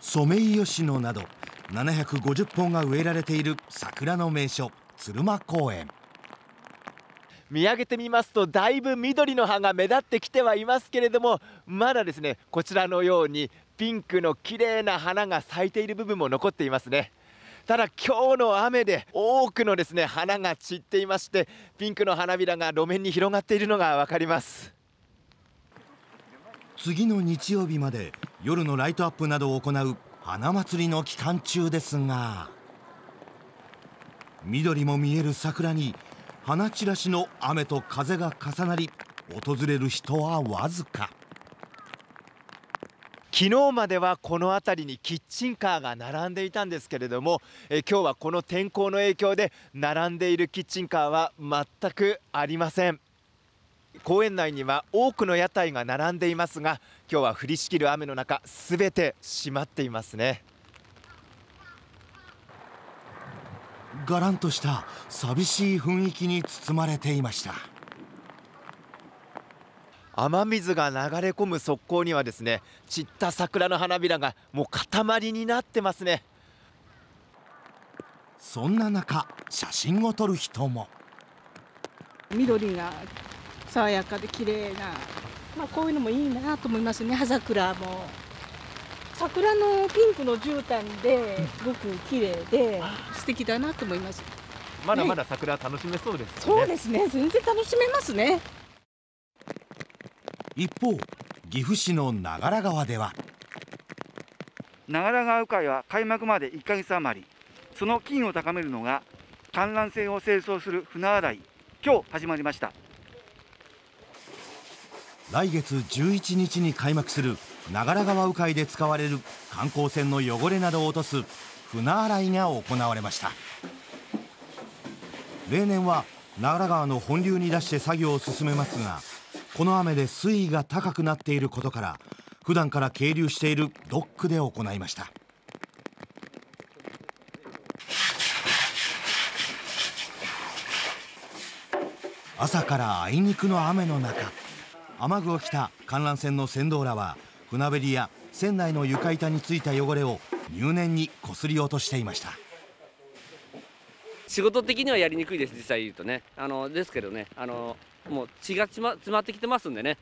ソメイヨシノなど750本が植えられている桜の名所鶴間公園。見上げてみますとだいぶ緑の葉が目立ってきてはいますけれどもまだですねこちらのようにピンクの綺麗な花が咲いている部分も残っていますね。ただ今日の雨で多くのですね花が散っていましてピンクの花びらが路面に広がっているのがわかります。次の日曜日まで夜のライトアップなどを行う花祭りの期間中ですが緑も見える桜に花散らしの雨と風が重なり訪れる人はわずか。昨日まではこの辺りにキッチンカーが並んでいたんですけれどもえ今日はこの天候の影響で並んでいるキッチンカーは全くありません。公園内には多くの屋台が並んでいますが今日は降りしきる雨の中すべて閉まっていますね。がらんとした寂しい雰囲気に包まれていました。雨水が流れ込む側溝にはですね散った桜の花びらがもう塊になってますね。そんな中写真を撮る人も。緑が爽やかで綺麗な。まあこういうのもいいなと思いますね。葉桜も。桜のピンクの絨毯ですごく綺麗で素敵だなと思います。まだまだ桜楽しめそうです、ね、そうですね。全然楽しめますね。一方岐阜市の長良川では。長良川鵜飼は開幕まで1ヶ月余り。その機運を高めるのが観覧船を清掃する船洗い。今日始まりました来月11日に開幕する長良川鵜飼で使われる観光船の汚れなどを落とす船洗いが行われました。例年は長良川の本流に出して作業を進めますがこの雨で水位が高くなっていることから普段から係留しているドックで行いました。朝からあいにくの雨の中雨具を着た観覧船の船頭らは船べりや船内の床板についた汚れを入念にこすり落としていました。仕事的にはやりにくいです実際言うとね。あのですけどね。あのもう血が詰まってきてますんでね。